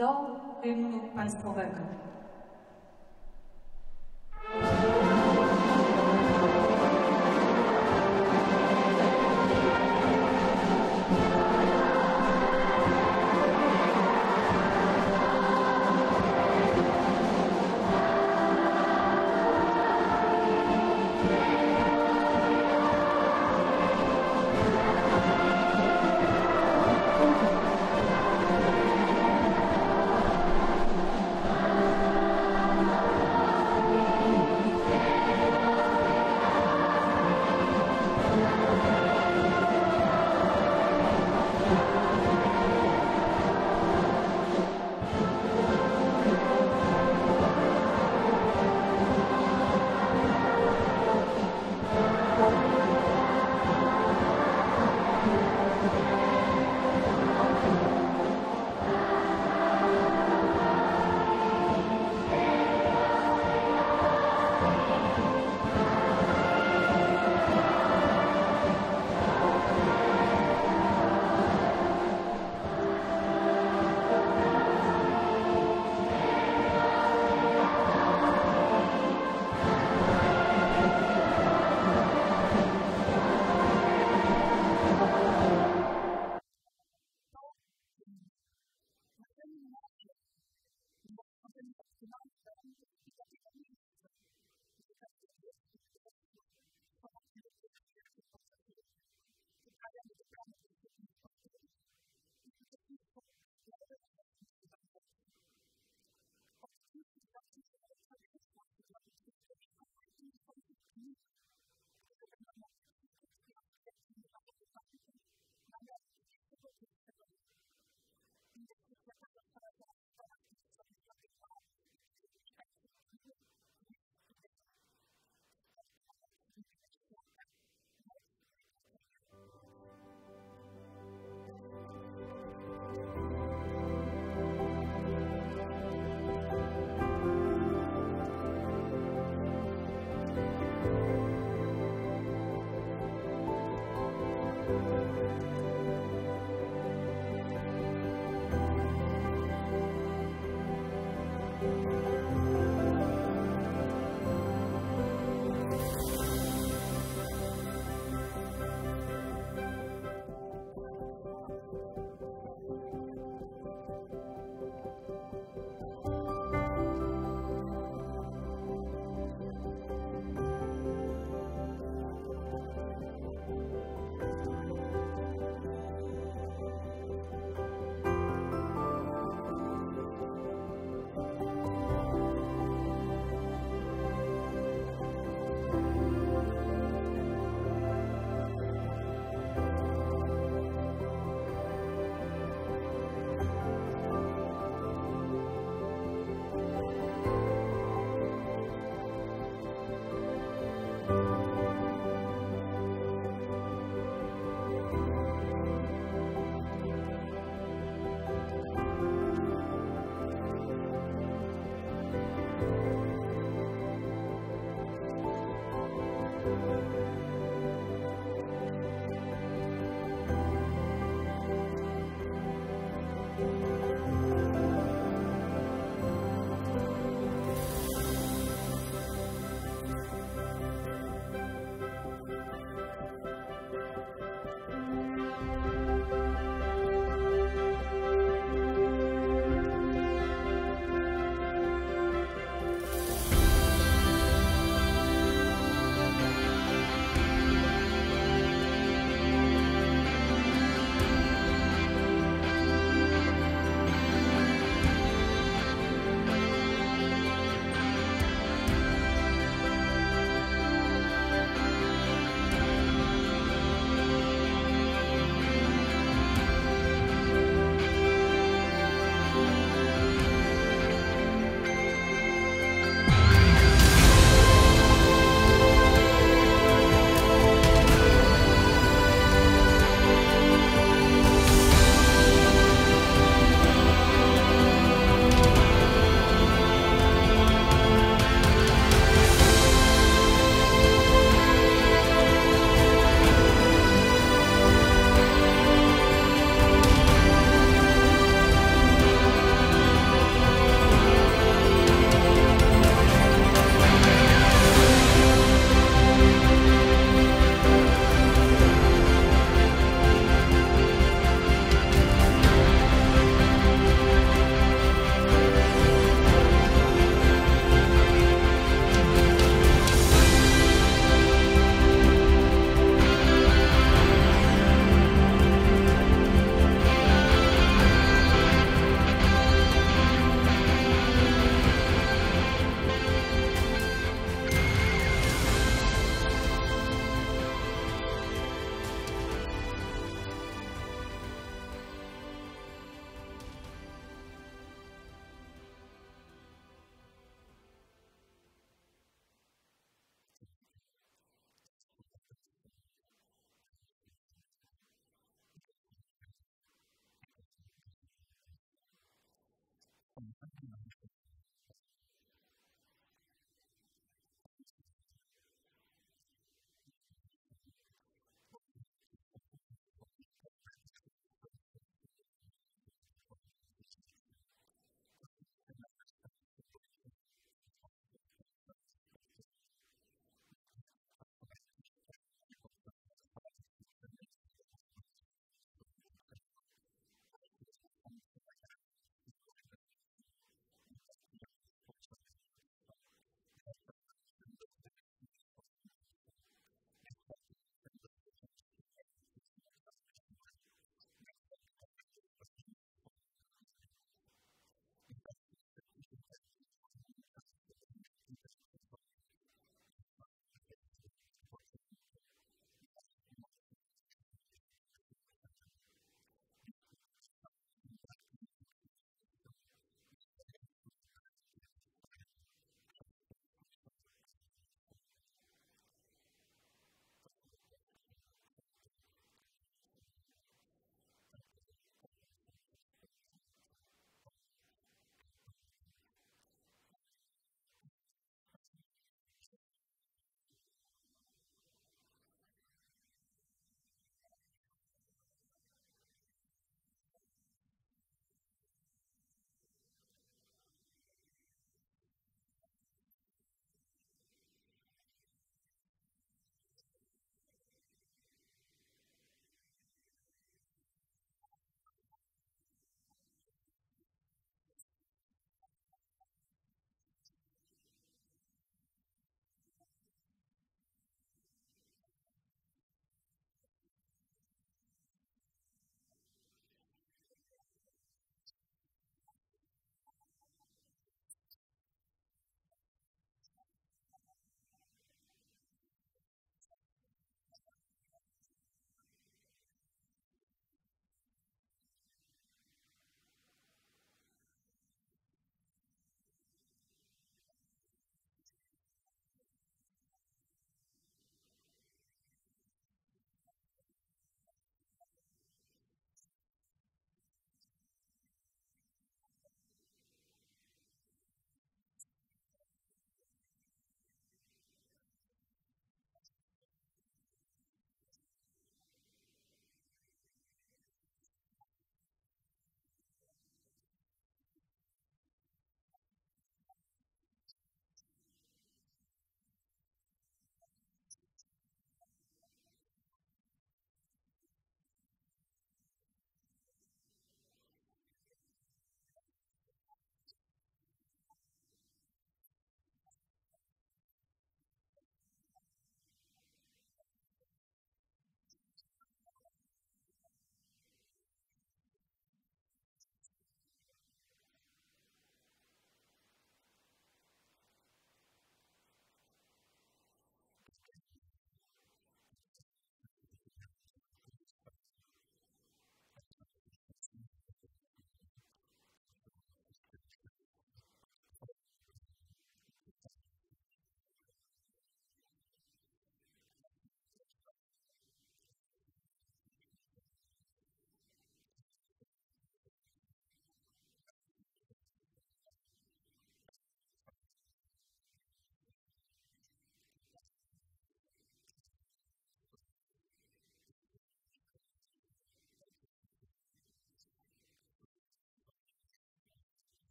do hymnu państwowego.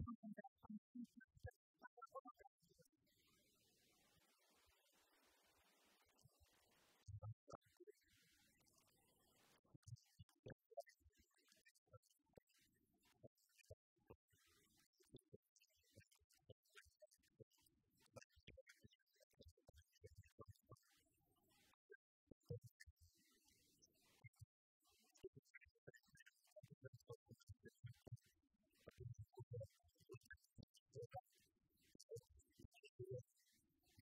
what's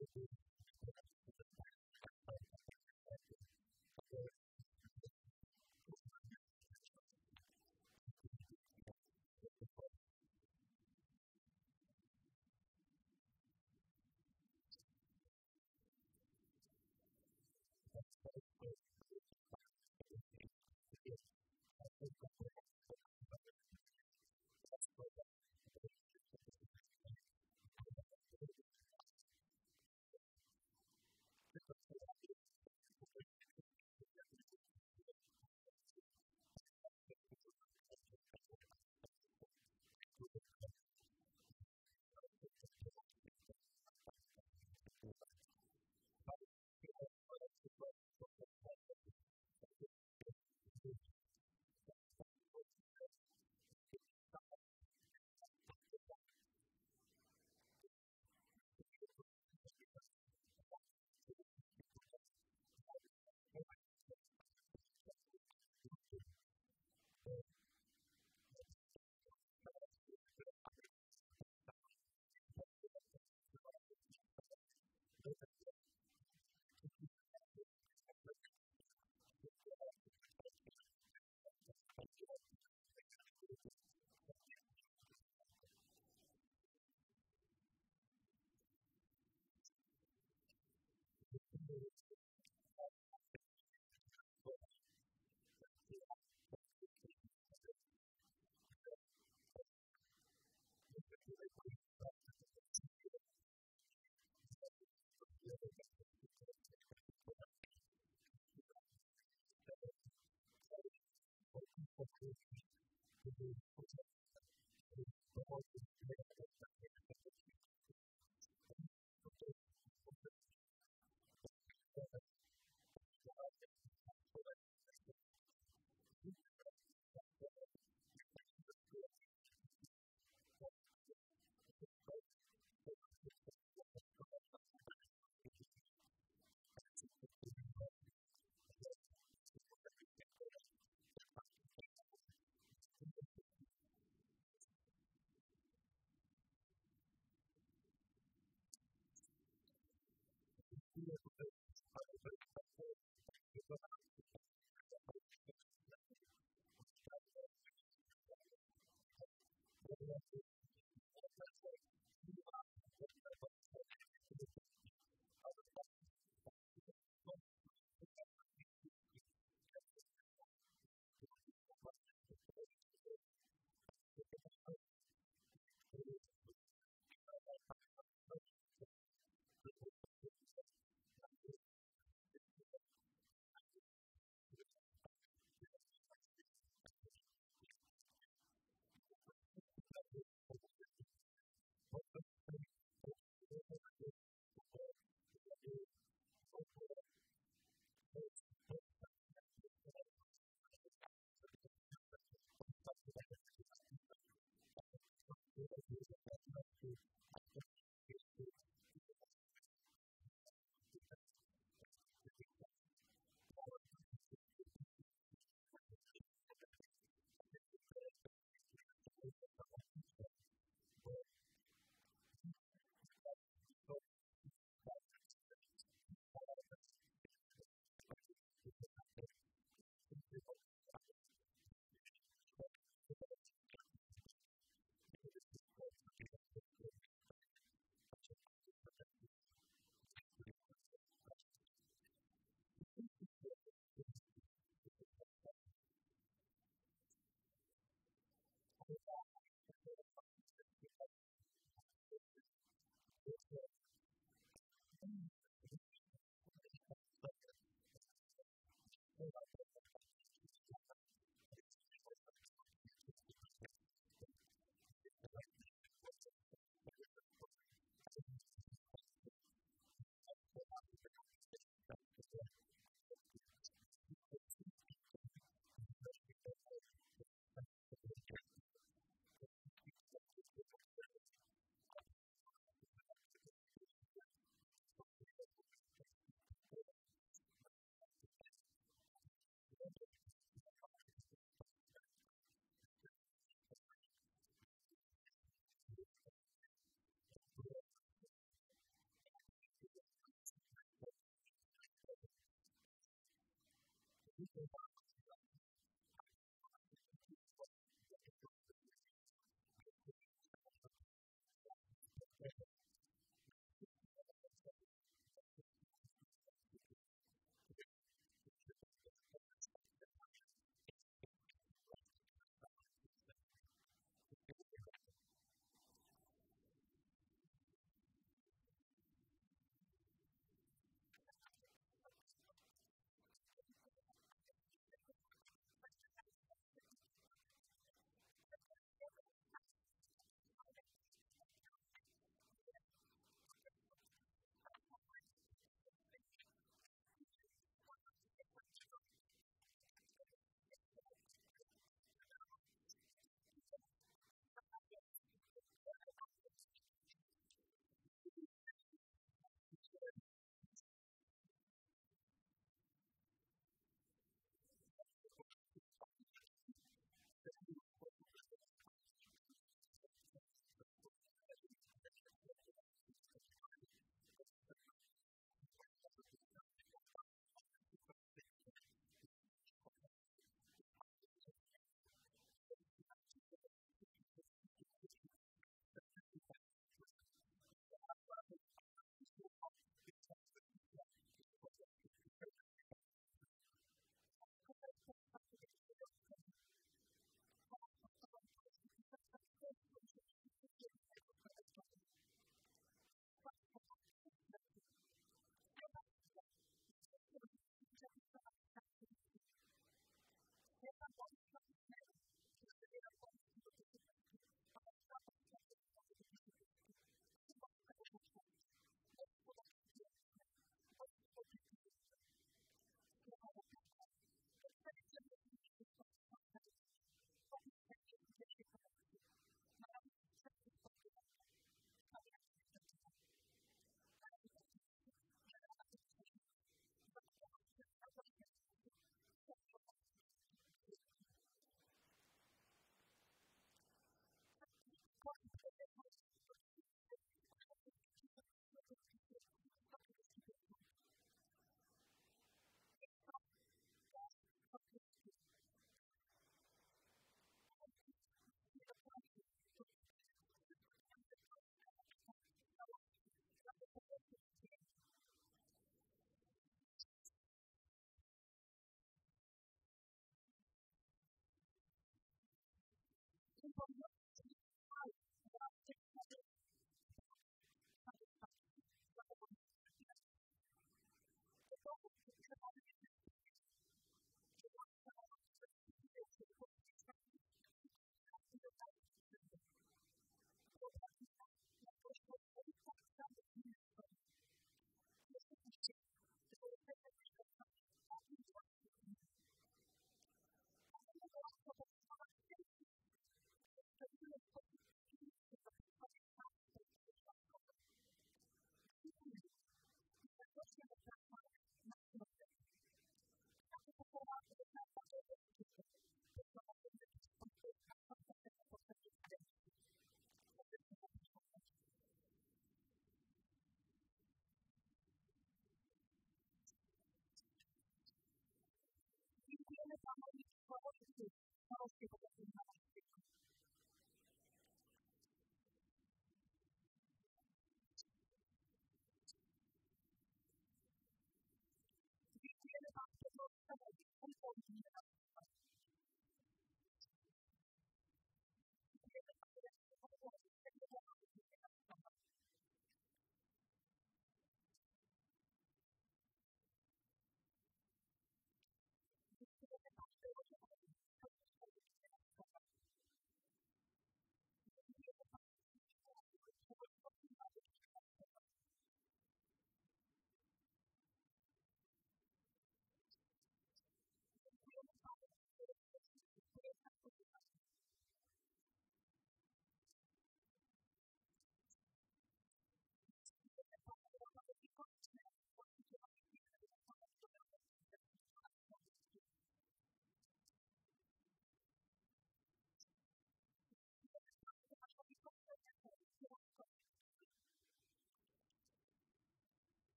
to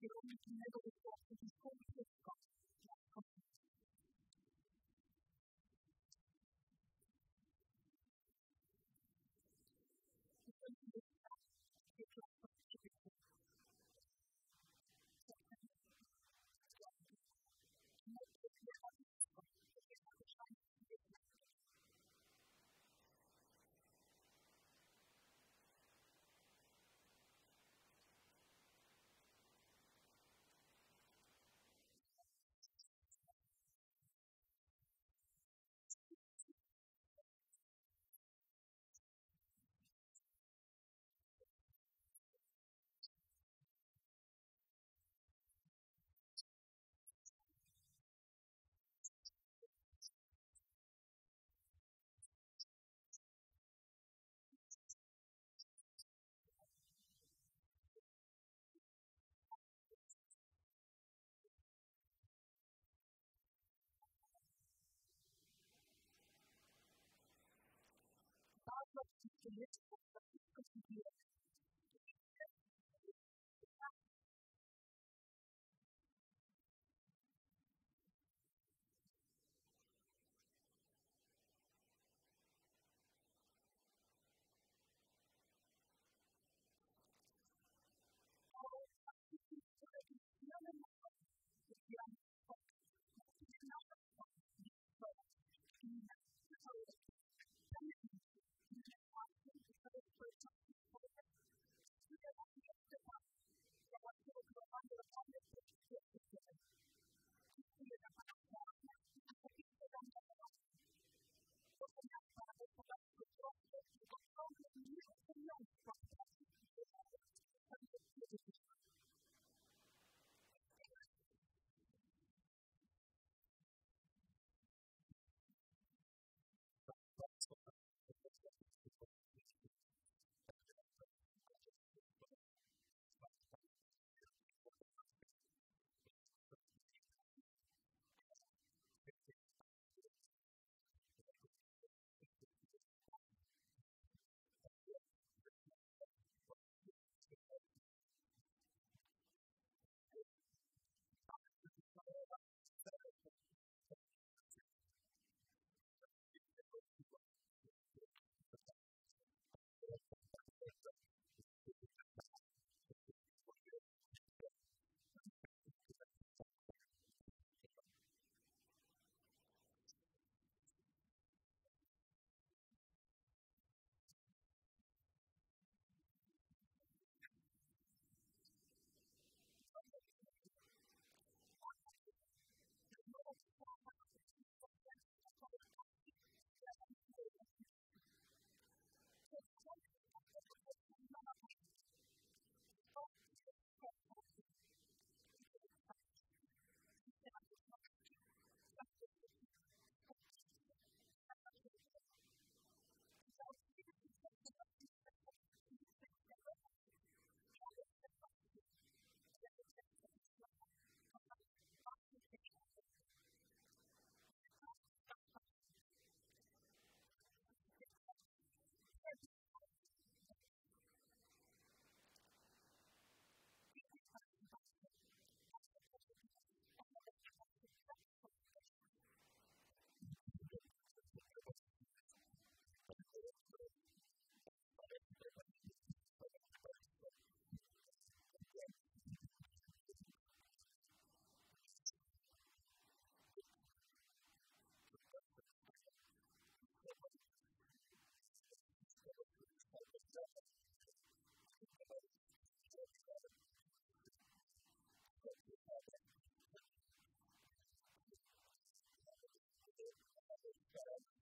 que to this 私たちは。Thank you.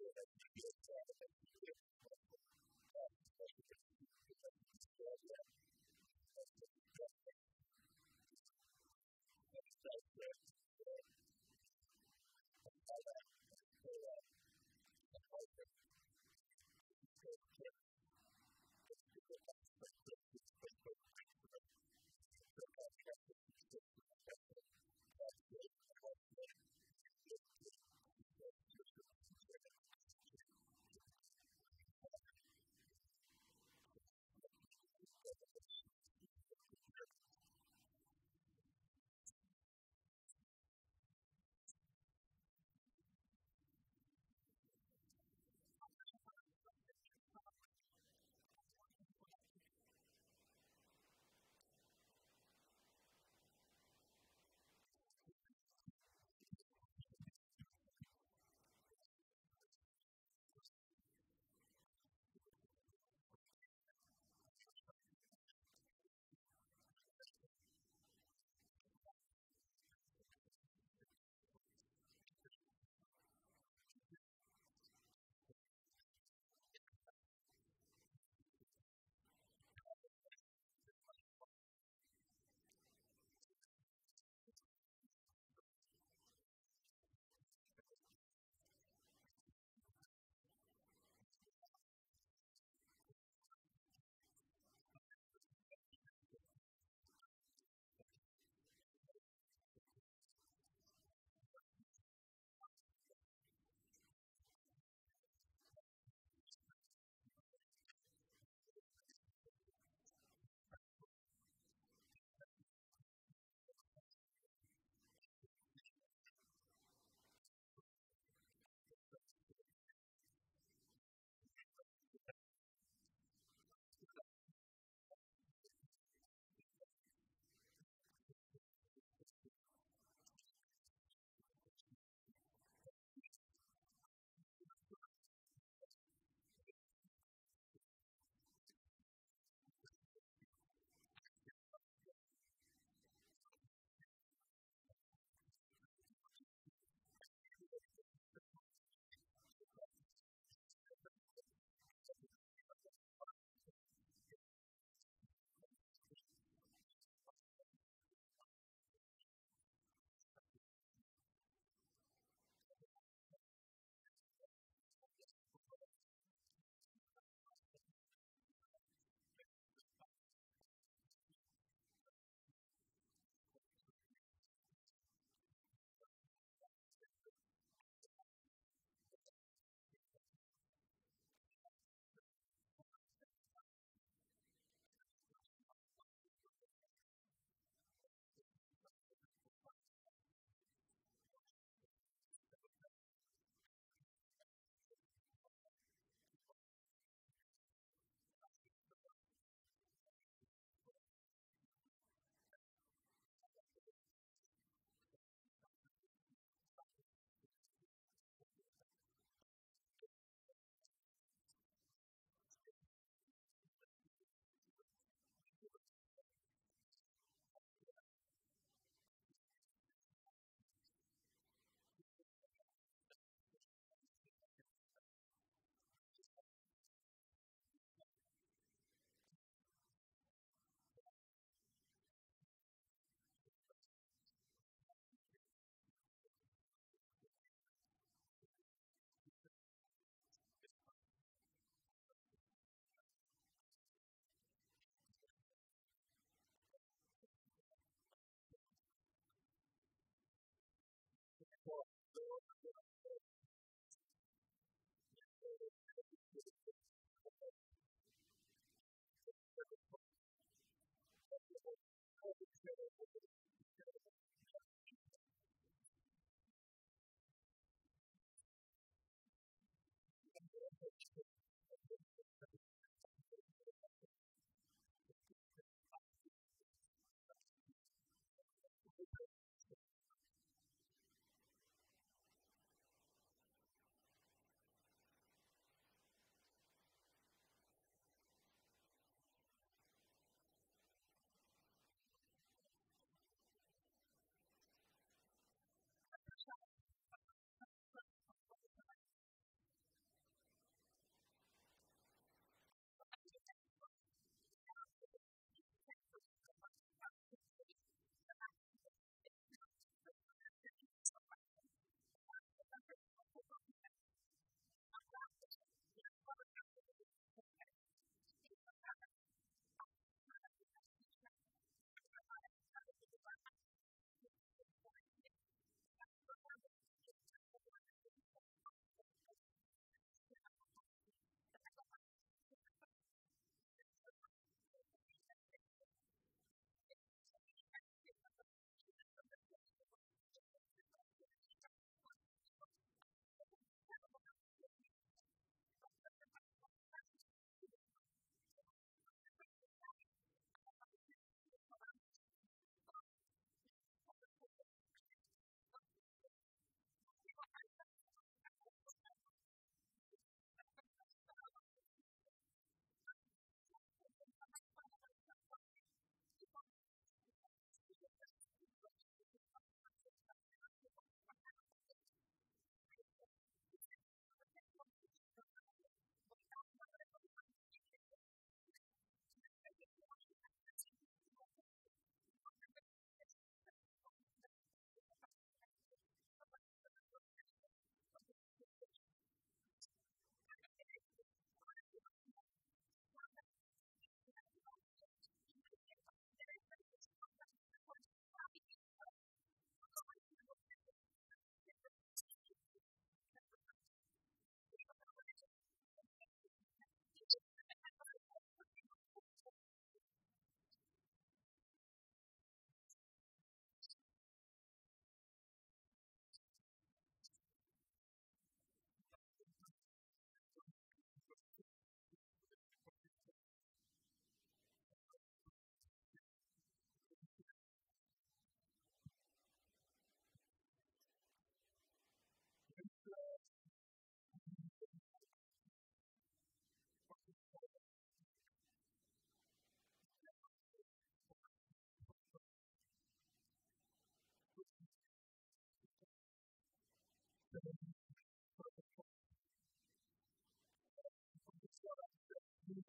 私たちは。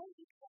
holy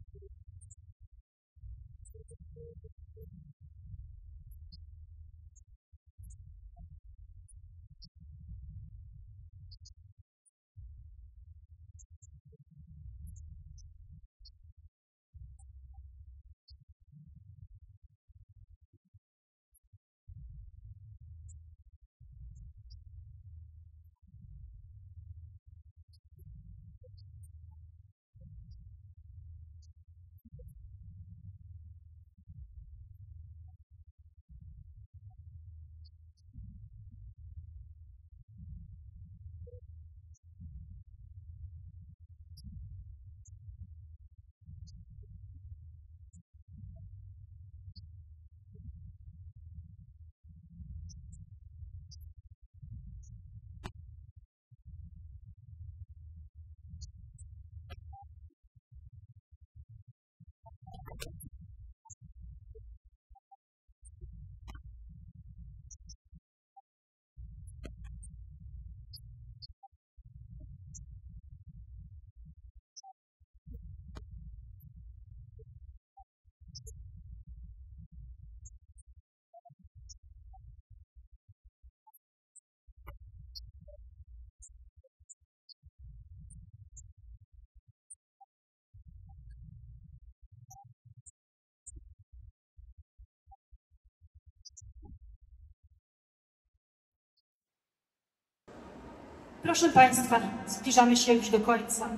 Proszę Państwa, zbliżamy się już do końca.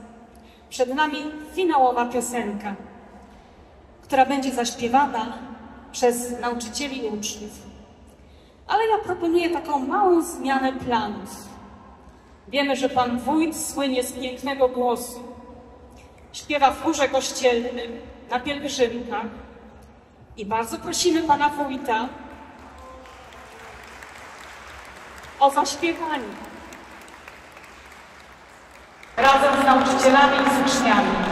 Przed nami finałowa piosenka, która będzie zaśpiewana przez nauczycieli i uczniów. Ale ja proponuję taką małą zmianę planów. Wiemy, że Pan Wójt słynie z pięknego głosu. Śpiewa w chórze kościelnym, na pielgrzymkach. I bardzo prosimy Pana Wójta o zaśpiewanie razem z nauczycielami i z uczniami.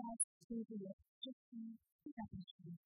家，就是也是非常的实